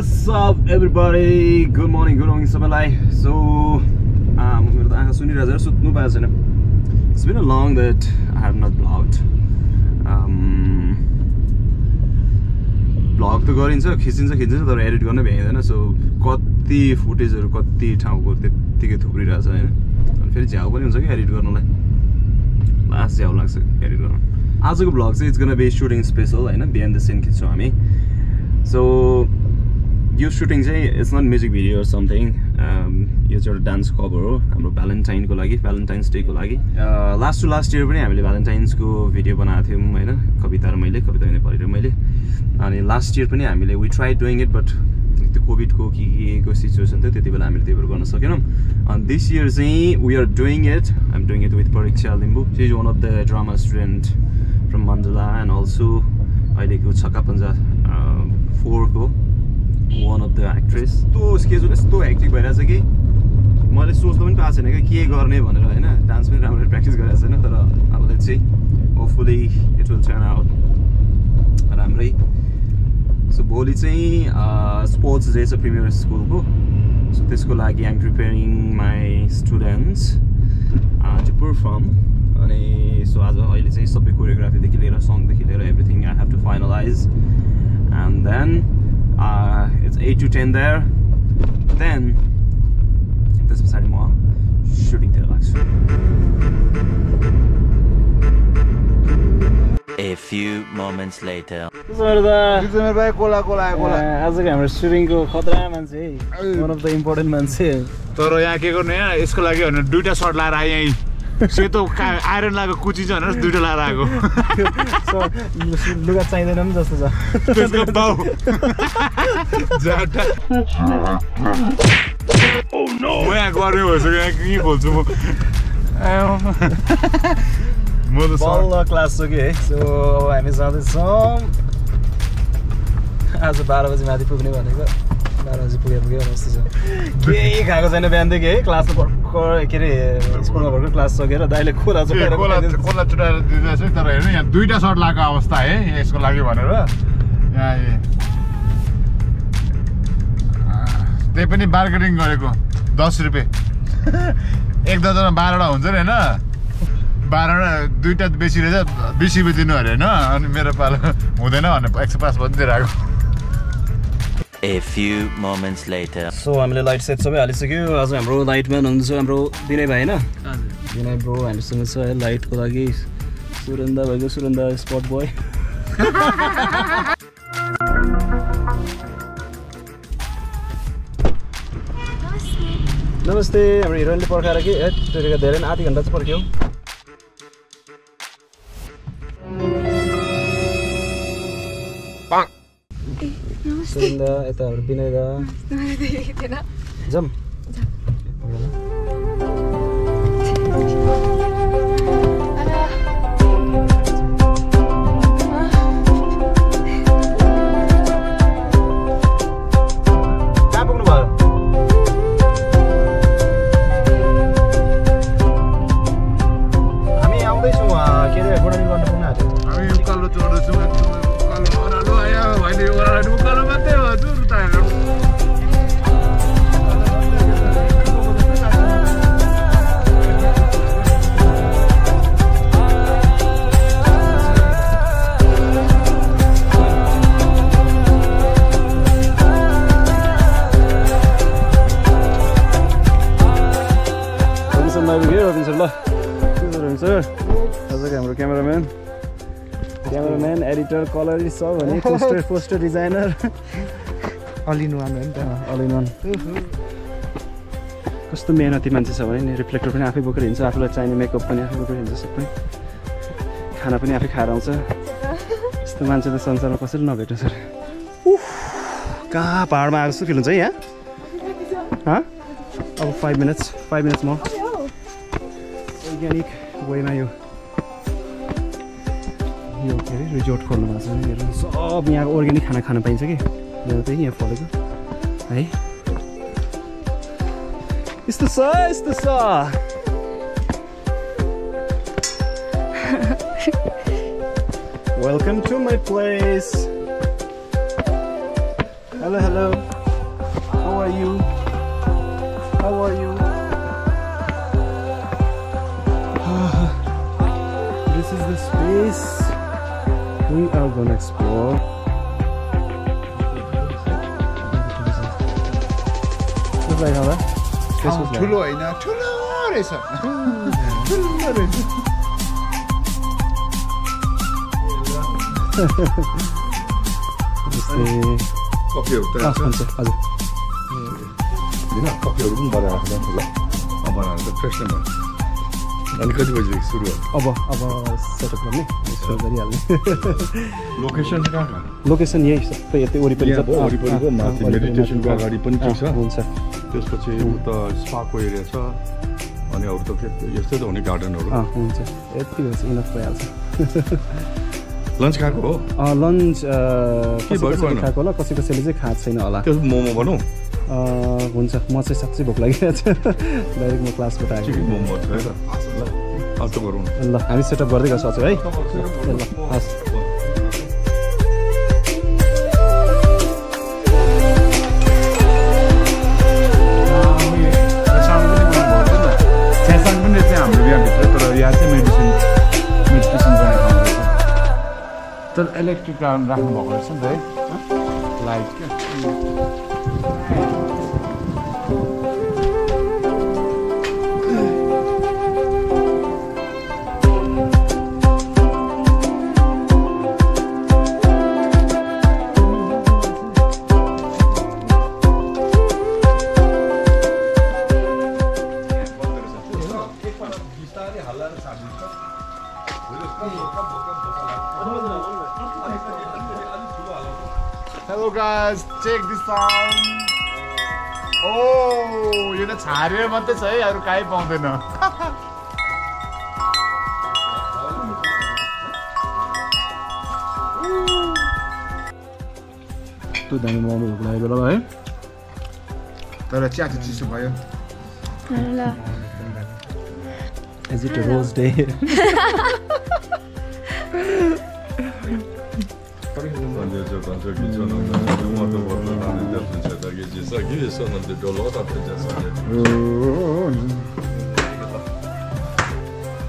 Up everybody? Good morning, good morning सबैलाई so मेरो त आँखा सुनिरहेको छ सुत्नु पाएको छैन It's been a long that I have not vlogged. Vlog त गरिन्छ खिचिन्छ खिचिन्छ तर एडिट गर्न भ्याइँदैन सो कति फुटेजहरू कति ठाउँको त्यत्तिकै थुप्रिरहेछ होइन अनि फेरि झ्याउ पनि हुन्छ कि एडिट गर्नलाई लास्ट झ्याउ लाग्छ एडिट गर्न आजको भ्लग चाहिँ it's gonna be shooting special होइन बिहान द सिन खिच्छौँ हामी सो यो सुटिङ चाहिँ it's not music video something यो चाहिँ एउटा डान्स कभर हो हाम्रो भ्यालेन्टाइनको लागि भ्यालेन्टाइन्स डेको लागि. लास्ट टु लास्ट इयर पनि हामीले भ्यालेन्टाइन्सको भिडियो बनाएको थियौँ होइन? कविता र मैले कविता नेपाली र मैले। अनि लास्ट इयर पनि हामीले we try doing it but त्यो कोभिडको के केको सिचुएसन थियो त्यति बेला हामीले त्योहरू गर्न सकेनौँ। अनि दिस इयर चाहिँ we are doing it I'm doing it with Pariksha Limbu she is one of the drama student from Mandala and also अहिलेको छक्का पन्जा फोरको वान अफ द एक्ट्रेस यस्तो स्केजुल यस्तो हेक्टिक भइरहेछ कि मैले सोच्नु पनि पाएको छैन कि के गर्ने भनेर होइन डान्स पनि राम्ररी प्र्याक्टिस गरेको छैन तर अब लेट्स चाहिँ hopefully it will turn out राम्रै सो भोलि चाहिँ स्पोर्ट्स डे छ प्रिमियर स्कुलको सो त्यसको लागि I'm preparing my students to perform अनि सो आज अहिले चाहिँ सबै कोरियोग्राफीदेखि लिएर सङदेखि लिएर everything I have to finalise and then it's eight to ten there then त्यस पछाडि म सुटिङतिर लाग्छु A few moments later. आजको हाम्रो सुटिङको खतरा मान्छे वान अफ द इम्पोर्टेन्ट मान्छे तर यहाँ के गर्नु यहाँ यसको लागि भनेर दुइटा सर्ट लाएर आएँ यहीँ सेतो आइरन लगाएको कुची छ भनेर दुइटा लाएर आएको। लुगा चाहिँदैन पनि जस्तो छ। त्यसको बाउ। जाटा म यहाँ गर्ने भइसक्यो यहाँ के खोल्छु म? म त सर्ट बल्ल क्लास सक्यो है? सो अब हामी जाँदैछौँ। आज बाह्र बजी माथि पुग्ने भनेको। बाह्र बजी पुगे पुग्यो जस्तो छ केही खाएको छैन बिहानदेखि है? क्लासमा के अरे स्कुलमा भर्खर क्लास सकेर दाइले कोला खुवाइदिन्छ। कोला चुटाएर दिँदैछ तर हेर्नु यहाँ दुइटा सर्ट लगाएको अवस्था है यसको लागि भनेर। यहाँ त्यही पनि मार्केटिङ गरेको दस रुपियाँ एक दर्जनमा बाह्रवटा हुन्छ नि होइन? बाह्रवटा दुइटा बेसी रहेछ बिस रुपियाँ दिनु अरे होइन? अनि मेरो पालो हुँदैन भनेर एक सय पाँच पनि A few moments later. So हामीले लाइट सेट सबै हालिसक्यो। आज हाम्रो लाइटम्यान हुनुहुन्छ हाम्रो विनय भाइ होइन? विनय ब्रो हामीसँग छ है लाइटको लागि। सुरन्दा भएको सुरन्दा स्पट बोय नमस्ते। हाम्रो हिरोइनले पर्खाएर कि? ए धेरै नै आधी घन्टा चाहिँ पर्ख्यो। सुरन्दा यता हाम्रो विनय दा जाउँ कलरिस्ट छ भने poster poster designer. All in one हो नि त। अल इन वान कस्तो मेहनती मान्छे छ भने नि रिफ्लेक्टर पनि आफै बोकेर हिँड्छ आफूलाई चाहिने मेकअप पनि आफै बोकेर हिँड्छ सबै। खाना पनि आफै खाएर आउँछ। यस्तो मान्छे त संसारमा कसैले नभेट्नु सर उफ, कहाँ पाहाडमा आएको जस्तो फिल हुन्छ है यहाँ? हँ? अब फाइभ मिनट्स फाइभ मिनट्स म वैज्ञानिक वेमा यो यो के अरे रिजोर्ट खोल्नु भएको छ। हेर्नु सब यहाँको अर्ग्यानिक खाना खान पाइन्छ कि? त्यही यहाँ फलेको। है? यस्तो छ यस्तो छ। Welcome to my place Hello, hello. How are you? How are you? this is the space. We are gonna explore. Looks like how that? This was like- ठुलो होइन ठुलो रहेछ ठुलो रहेछ जस्तै कफीहरू त Ah, हुन्छ हजुर होइन कफीहरू पनि बनाएको छ ल अब बनाएर त फ्रेस नै भयो अनि कति बजीदेखि सुरु अब अब सेटअप गर्ने। सुरु गरिहाल्ने लोकेसन कहाँ कहाँ लोकेसन यही सबै यतै वरिपरि वरिपरिको माथि मेडिटेसनको। अगाडि पनि छ? हुन्छ। त्यसपछि उता स्पाको एरिया छ। अनि अरू त के यस्तै त हुने गार्डनहरू हुन्छ। यति भएपछि इनफ भइहाल्छ। लन्च खाएको हो? लन्च भयो भएन? खाएको होला कसै कसैले चाहिँ खाएको छैन होला। त्यो मोमो अँ, हुन्छ म चाहिँ साँच्चै भोक लागिरहेको छ। डाइरेक्ट म क्लासबाट आएको ल हामी सेटअप गर्दै गर्छ है। ल हस् छ्यासाङ पनि चाहिँ हाम्रो यहाँभित्र तर इलेक्ट्रिक राख्नु भएको रहेछ नि त है। लाइट क्या? चेक दिस साउन्ड ओ यो त छारेर मात्रै छ है अरू काहीँ पाउँदैन त्यो दामी मोमो भोक लागेको बेला है तर चिया चाहिँ चिसो भयो ल एज इट रोज डे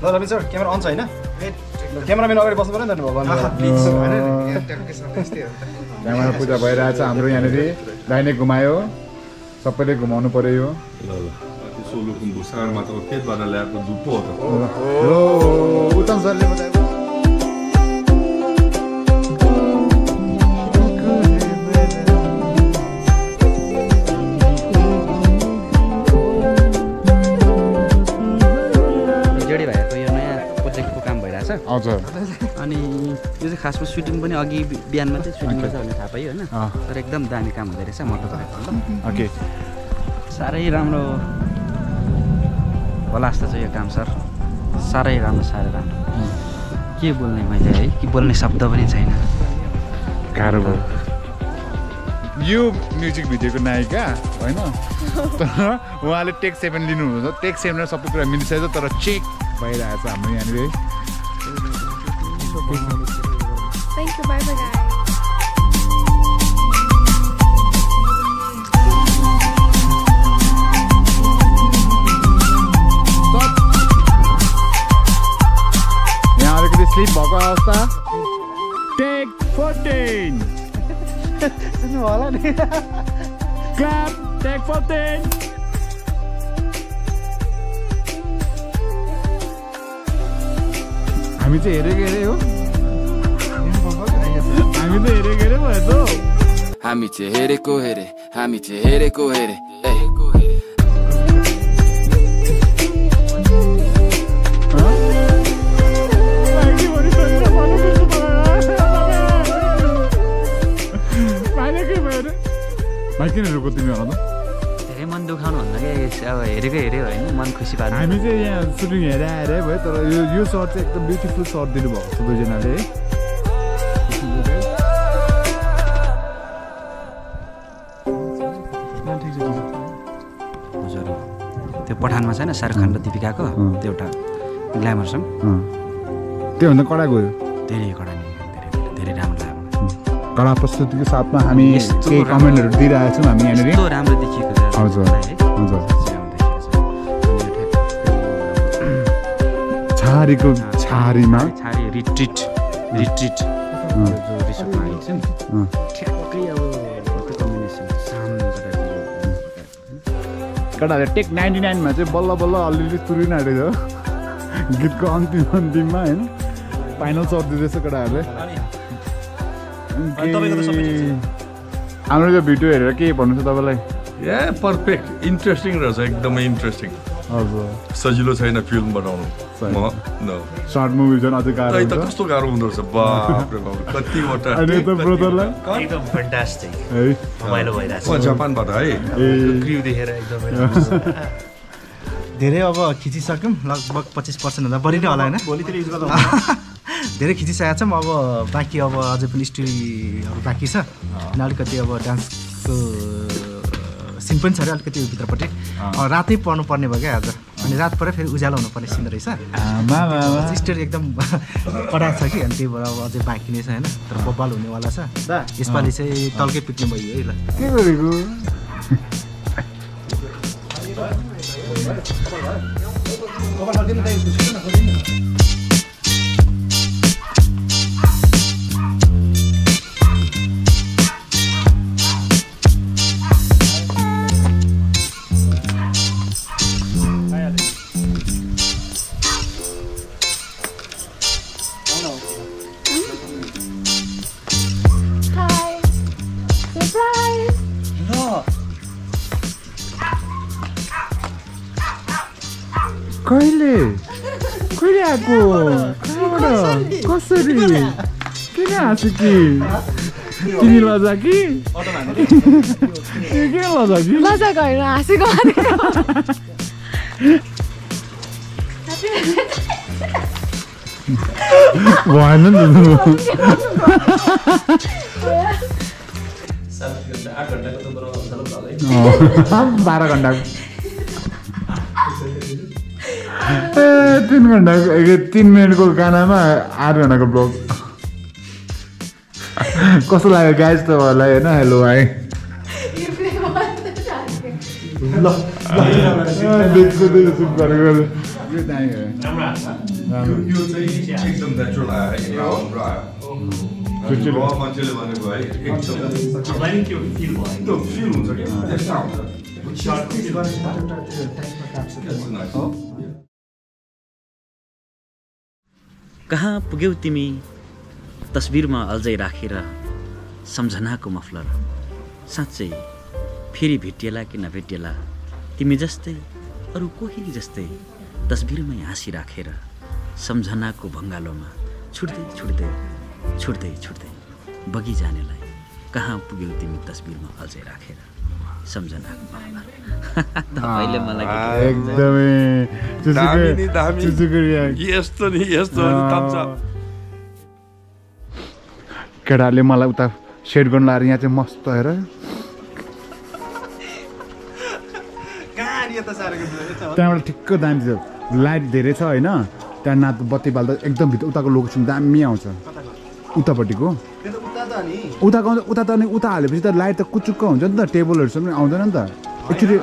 ल रवि सर क्यामेरा अन छ होइन क्यामेराम्यान अगाडि बस्नु पऱ्यो नि त भगवान् त्यहाँबाट पूजा भइरहेछ हाम्रो यहाँनिर दाहिने घुमायो सबैले घुमाउनु पर्यो यो सोलुको भुसारमा त खेतबाट ल्याएको धुप्पो हो त हजुर। अनि यो चाहिँ खासमा सुटिङ पनि अघि बि- बिहानमा चाहिँ सुटिङ रहेछ भन्ने थाहा पायो होइन। तर एकदम दामी काम हुँदो रहेछ मटो ओके साह्रै राम्रो होला जस्तो छ यो काम सर। साह्रै राम्रो साह्रै राम्रो। के बोल्ने मैले है? कि बोल्ने शब्द पनि छैन। गाह्रो भयो। यो म्युजिक भिडियोको नायिका होइन? तर उहाँले टेक सेभेन लिनुहुन्छ। टेक सेभेनमा सबै कुरा मिलिसकेको छ तर चेक भइरहेछ हाम्रो यहाँनिर है। Thank you. Bye bye, guys. यहाँ अलिकति स्लिप भएको अवस्था टेक फोर्टिन होला नि क्ल्याप टेक फोर्टिन हामी चाहिँ हेरेको हेरे हो. हामी त हेरेको हेरे भयो त हामी चाहिँ हेरेको हेरे हामी चाहिँ हेरेको हेरे भाइ किन रोको तिमी होला त दुखाउनु भन्दा कि अब हेरेको हेऱ्यो होइन मन खुसी पार्नु। हामी चाहिँ यहाँ सुटिङ हेरे आएर भयो तर यो यो सर्ट चाहिँ एकदम ब्युटिफुल सर्ट दिनुभएको छ दुईजनाले है। हजुर। त्यो पठानमा छैन शाहरुख खान र दिपिकाको त्यो एउटा ग्ल्यामर सङ त्योभन्दा कडा गयो। धेरै कडा नि धेरै धेरै राम्रो कडा प्रस्तुतिको साथमा हामी केही कमेन्टहरू दिइरहेको छौँ हामी यहाँनिर। राम्रो देखिएको छ। हजुर। हजुर। साँच्चै राम्रो देखिएको छ। छारीको छारीमा छारी रिट्रिट रिट्रिट अँ, जो रिसोर्टमा आइन्छ नि अँ। ठ्याक्कै अब त्यो कम्बिनेसन शान्त टाइपको केटाहरूले टेक नाइन्टी नाइनमा चाहिँ बल्ल बल्ल अलिअलि तुरिन आँटेको छ गीतको अन्तिम अन्तिममा होइन फाइनल चढिदिँदैछ केटाहरूले हाम्रो यो भिडियो हेरेर के भन्नु छ तपाईँलाई ए पर्फेक्ट इन्ट्रेस्टिङ रहेछ एकदमै इन्ट्रेस्टिङ हजुर। सजिलो छैन फिल्म बनाउनु। म न सर्ट मुभी झन् अझै गाह्रो तै त कस्तो गाह्रो हुँदो रहेछ? बाप रे बाप कतिवटा अनि यता ब्रदरलाई? एकदम फन्टास्टिक है। रमाइलो भइरहेको म जापानबाट है? ए। क्रिउ देखेर एकदमै धेरै अब खिचिसक्यौँ लगभग पच्चिस पर्सेन्टभन्दा बढी नै होला होइन? भोलितिर युज गर्दा धेरै खिचिसकेका छौँ अब बाँकी अब अझै पनि स्टोरीहरू बाँकी छ। अलिकति अब डान्सको सिन पनि छ अरे अलिकति भित्रपट्टि। रातै पढ्नु पर्ने भयो क्या आज। अनि रात पऱ्यो फेरि उज्यालो हुनुपर्ने सिन रहेछ। स्टोरी एकदम कडा छ कि अनि त्यही भएर अब अझै बाँकी नै छ होइन? तर बब्बाल हुनेवाला छ। यसपालि चाहिँ तल्कै पिक्ने भयो है ल। कि तिमी लजा कि किन लजा कि मजा गरेर हाँसेको भएन नि बाह्र घन्टाको ए तिन घन्टाको ए, तिन मिनटको गानामा आठ घन्टाको ब्लग कस्तो लाग्यो गाइज तपाईँहरूलाई होइन? हेलो दामी हो। कहाँ पुग्यौ तिमी? तस्बिरमा अल्झै राखेर। सम्झनाको मफलर। साँच्चै फेरि भेटिएला कि नभेटिएला तिमी जस्तै अरू कोही जस्तै तस्बिरमै हाँसिराखेर सम्झनाको भङ्गालोमा छुट्दै छुट्दै छुट्दै छुट्दै बगी जानेलाई कहाँ पुग्यौ तिमी तस्बिरमा अल्झै राखेर? सम्झनाको थप्छ केटाहरूले मलाई उता सेट गर्नु लाएर यहाँ चाहिँ मस्त हेर त्यहाँबाट ठिक्क दामी छ लाइट धेरै छ होइन त्यहाँ नाच बत्ती बाल्दा एकदम भित्र उताको लोकेसन दामी आउँछ उतापट्टिको उताको आउँछ उता त अनि उता हालेपछि त लाइट त कुचुक्क हुन्छ नि त टेबलहरूसम्म आउँदैन नि त एक्चुली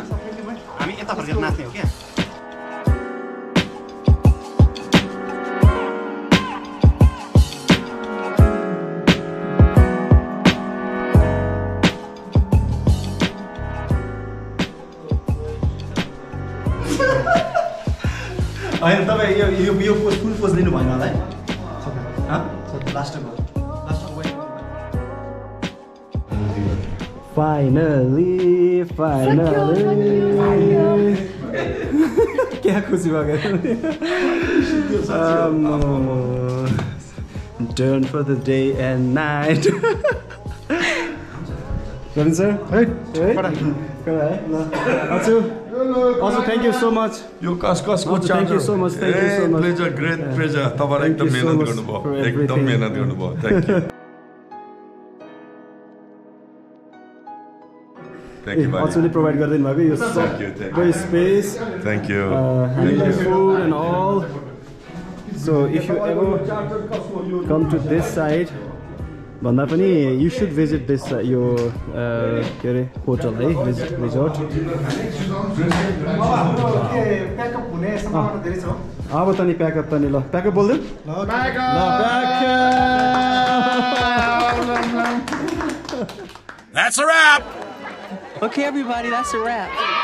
होइन तपाईँ यो यो पोज कुन पोस्ट लिनु भएन होला है? लास्टको क्या खुसी भएको छ? For the day and night है? है लु also thank you so much. यो कस कसको Also, thank you so much, thank you so much. Pleasure great pleasure तपाईँलाई एकदम मेहनत गर्नुभयो एकदम. मेहनत गर्नुभयो thank you thank you Actually provide गरिदिनु भएको यो Thank you, thank सबै space, thank you uh, food and all. So if you ever come to this side, भन्दा पनि यु सुड भिजिट दिस यो के अरे होटल है रिज- रिजोर्ट अब त नि प्याकअप त नि ल प्याकअप बोल्दैन ल Okay, everybody, that's a wrap.